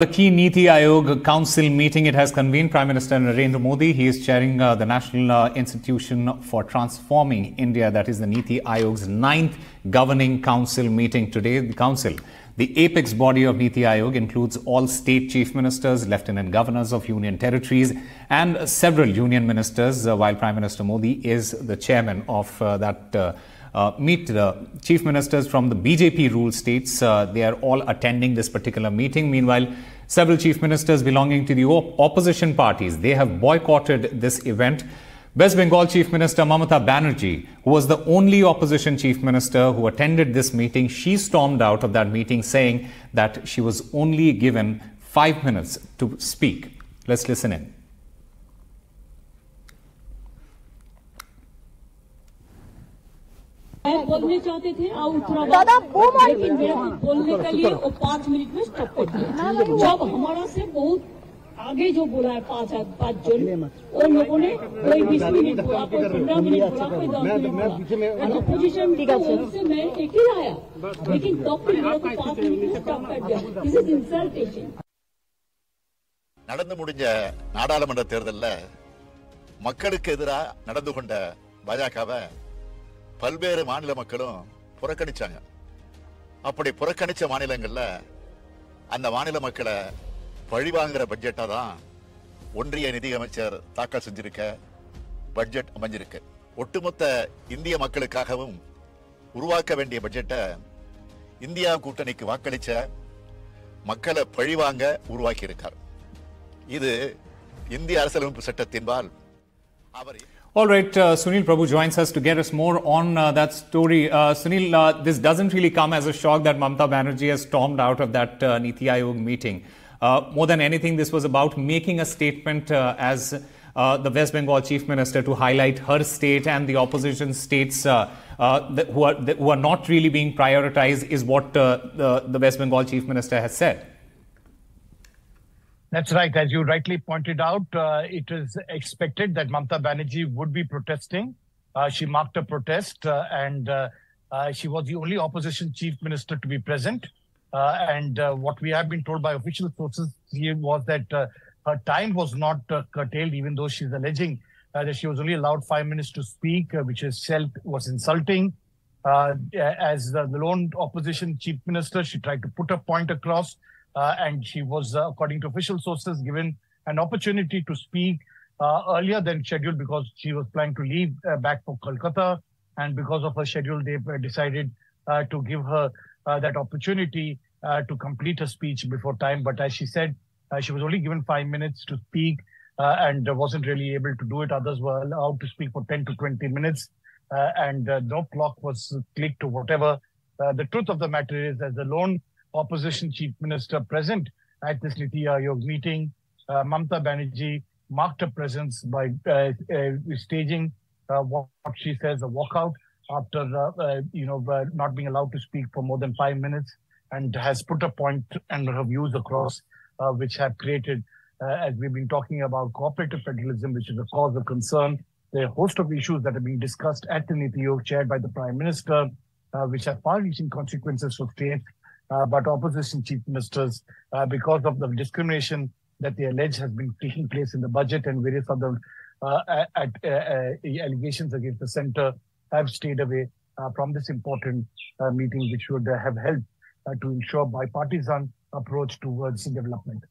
The key Niti Aayog Council meeting it has convened Prime Minister Narendra Modi. He is chairing uh, the National uh, Institution for Transforming India, that is the Niti Aayog's ninth governing council meeting today. The council, the apex body of Niti Aayog, includes all state chief ministers, lieutenant governors of union territories, and several union ministers. Uh, while Prime Minister Modi is the chairman of uh, that. Uh, meet the chief ministers from the BJP ruled states. Uh, they are all attending this particular meeting. Meanwhile, several chief ministers belonging to the op- opposition parties they have boycotted this event. West Bengal Chief Minister Mamata Banerjee, who was the only opposition chief minister who attended this meeting, she stormed out of that meeting saying that she was only given five minutes to speak. Let's listen in. मैं बोलने चाहते थे और उत्तरा दादा, वो मार लेकिन मेरे को बोलने के लिए वो पाँच मिनट में स्टॉप कर दिया जब हमारा से बहुत आगे जो बोला है पाँच पाँच जन उन लोगों ने कोई बीस मिनट बोला कोई पंद्रह मिनट बोला कोई दस मिनट बोला अपोजिशन से मैं एक ही आया लेकिन तब भी मेरे को पाँच मिनट में स्टॉप कर दिया दिस इज इंसल्टेशन நடந்து முடிஞ்ச நாடாளுமன்ற தேர்தல்ல மக்களுக்கு எதிராக நடந்து கொண்ட பாஜகவை பல்வேறு மாநில மக்களும் புறக்கணிச்சாங்க. அப்படி புறக்கணிச்ச மாநிலங்கள்ல அந்த மாநில மக்களை பழிவாங்குற பட்ஜெட்டா தான் ஒன்றிய நிதியமைச்சர் தாக்கல் செஞ்சிருக்க பட்ஜெட் அமைஞ்சிருக்கு. ஒட்டுமொத்த இந்திய மக்களுக்காகவும் உருவாக்க வேண்டிய பட்ஜெட்டை இந்தியா கூட்டணிக்கு வாக்களிச்ச மக்களை பழிவாங்க உருவாக்கி இருக்கார் இது இந்திய அரசியலமைப்பு சட்டத்தின்பால் அவர் All right, uh, Sunil Prabhu joins us to get us more on uh, that story. Uh, Sunil, uh, this doesn't really come as a shock that Mamata Banerjee has stormed out of that uh, Niti Aayog meeting. Uh, more than anything, this was about making a statement as the West Bengal Chief Minister to highlight her state and the opposition states who, are, who are not really being prioritized, is what the, the West Bengal Chief Minister has said. That's right. As you rightly pointed out, uh, it is expected that Mamata Banerjee would be protesting. Uh, she marked a protest uh, and uh, uh, she was the only opposition chief minister to be present. Uh, and what we have been told by official sources here was that her time was not curtailed, even though she's alleging that she was only allowed five minutes to speak, which is felt was insulting. As the lone opposition chief minister, she tried to put a point across, and she was, uh, according to official sources, given an opportunity to speak uh, earlier than scheduled because she was planning to leave uh, back for Kolkata, and because of her schedule, they uh, decided uh, to give her uh, that opportunity uh, to complete her speech before time. But as she said, uh, she was only given five minutes to speak uh, and wasn't really able to do it. Others were allowed to speak for 10 to 20 minutes, uh, and uh, no clock was clicked or whatever. Uh, the truth of the matter is, as the lone opposition chief minister present at this Niti Aayog meeting, uh, Mamata Banerjee marked her presence by uh, uh, staging uh, what she says a walkout after uh, uh, you know not being allowed to speak for more than five minutes, and has put a point and her views across, which have created, as we've been talking about, cooperative federalism, which is a cause of concern. There are a host of issues that are being discussed at the Niti Aayog, chaired by the Prime Minister, which have far-reaching consequences for states. Uh, but opposition chief ministers, uh, because of the discrimination that they allege has been taking place in the budget and various other uh, at, allegations against the center, have stayed away from this important meeting, which would have helped to ensure bipartisan approach towards development.